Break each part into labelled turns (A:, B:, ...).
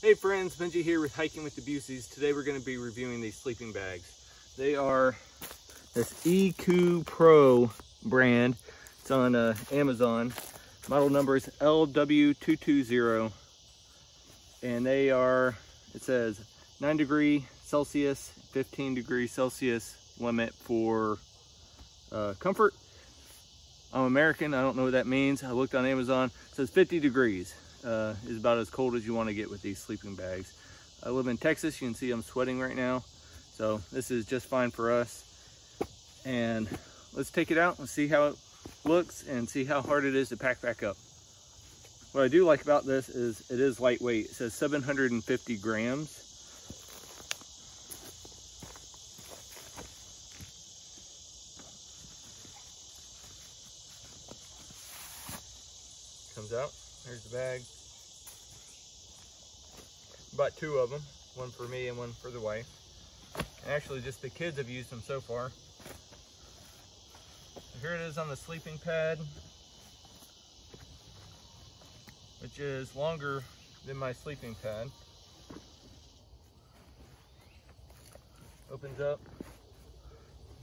A: Hey friends, Benji here with Hiking with the Bucys. Today we're going to be reviewing these sleeping bags. They are this ECOOPRO brand. It's on uh, Amazon. Model number is LW220 and they are, it says 9 degree Celsius, 15 degree Celsius limit for uh, comfort. I'm American, I don't know what that means. I looked on Amazon, it says 50 degrees uh, is about as cold as you want to get with these sleeping bags. I live in Texas, you can see I'm sweating right now. So this is just fine for us. And let's take it out and see how it looks and see how hard it is to pack back up. What I do like about this is it is lightweight. It says 750 grams. Comes out. there's the bag. Bought two of them, one for me and one for the wife. Actually, just the kids have used them so far. Here it is on the sleeping pad, which is longer than my sleeping pad. Opens up.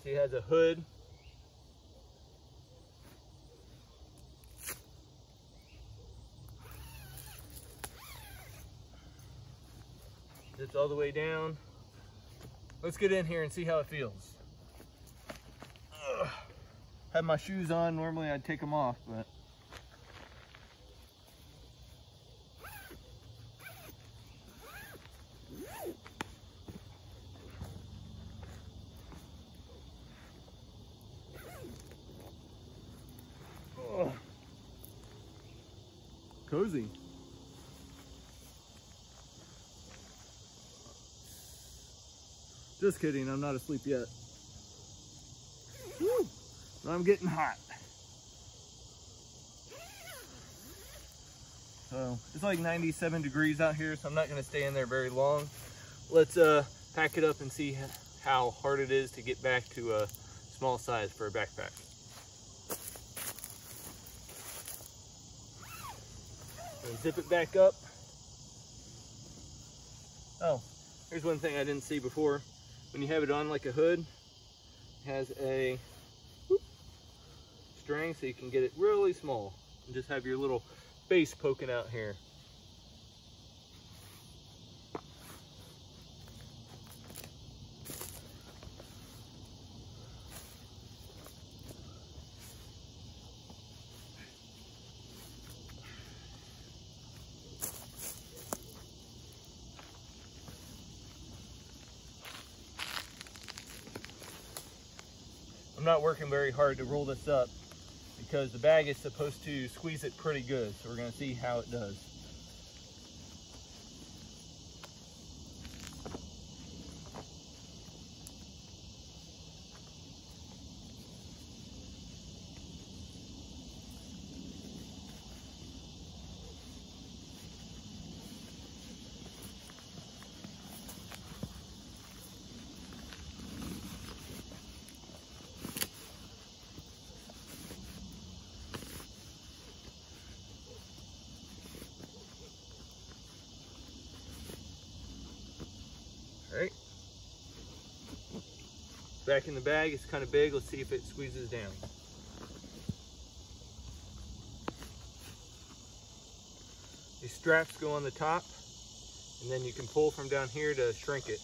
A: See, it has a hood It's all the way down. Let's get in here and see how it feels. Ugh. Have my shoes on. Normally I'd take them off, but cozy. Just kidding, I'm not asleep yet. Woo! I'm getting hot. So it's like 97 degrees out here, so I'm not gonna stay in there very long. Let's uh, pack it up and see how hard it is to get back to a small size for a backpack. Zip it back up. Oh, here's one thing I didn't see before when you have it on like a hood, has a whoop, string so you can get it really small and just have your little face poking out here. I'm not working very hard to roll this up because the bag is supposed to squeeze it pretty good. So we're gonna see how it does. Right. Back in the bag, it's kind of big. Let's see if it squeezes down. These straps go on the top, and then you can pull from down here to shrink it.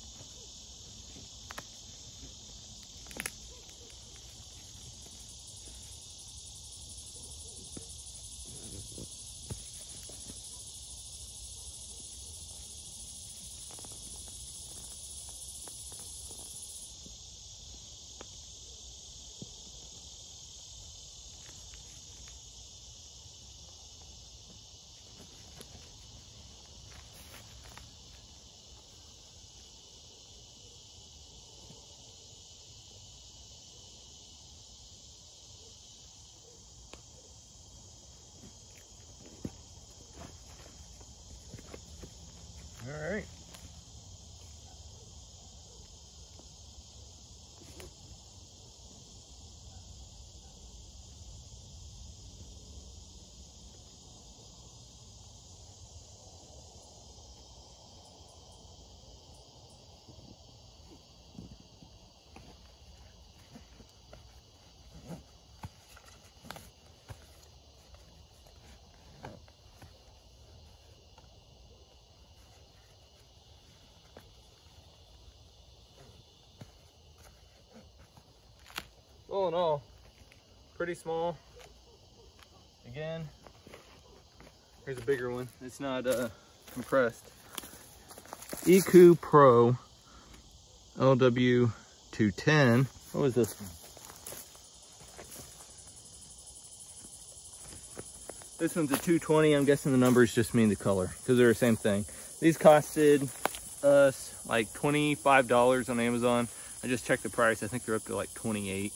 A: All right. All in all, pretty small. Again, here's a bigger one. It's not uh, compressed. ECOO Pro LW210. What was this one? This one's a 220. I'm guessing the numbers just mean the color because they're the same thing. These costed us like $25 on Amazon. I just checked the price. I think they're up to like 28.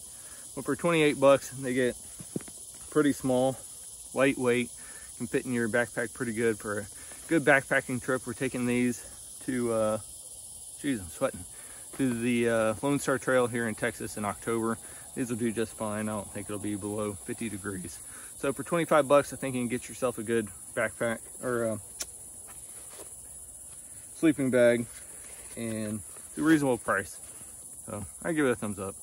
A: But for 28 bucks, they get pretty small, lightweight, can fit in your backpack pretty good for a good backpacking trip. We're taking these to, uh, geez, I'm sweating, to the uh, Lone Star Trail here in Texas in October. These will do just fine. I don't think it'll be below 50 degrees. So for 25 bucks, I think you can get yourself a good backpack or uh, sleeping bag and a reasonable price. So I give it a thumbs up.